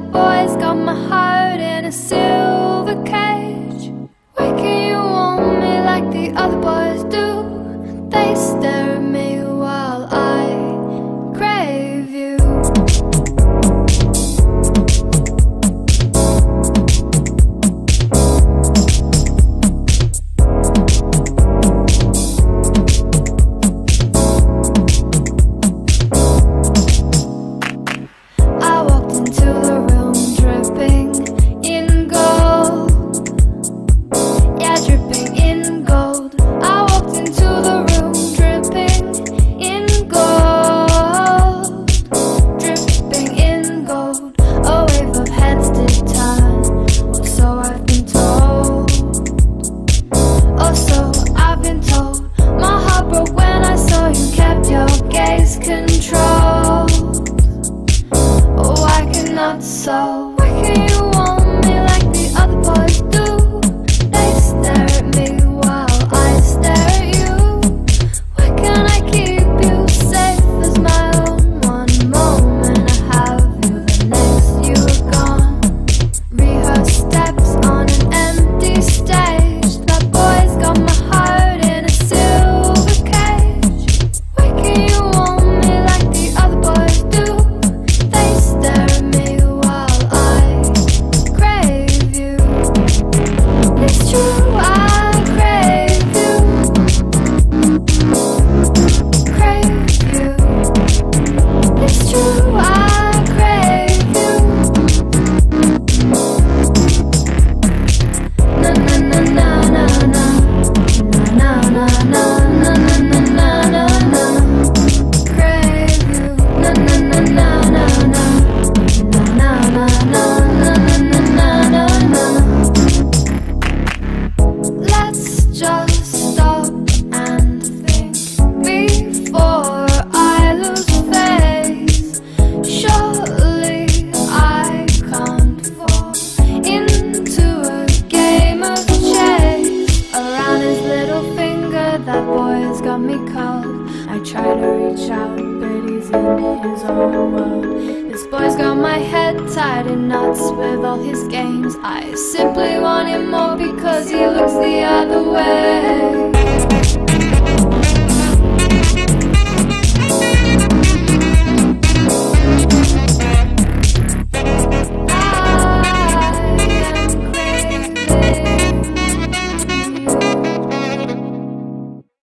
boy. so that boy has got me cold I try to reach out, but he's in his own world. This boy's got my head tied in knots with all his games. I simply want him more because he looks the other way.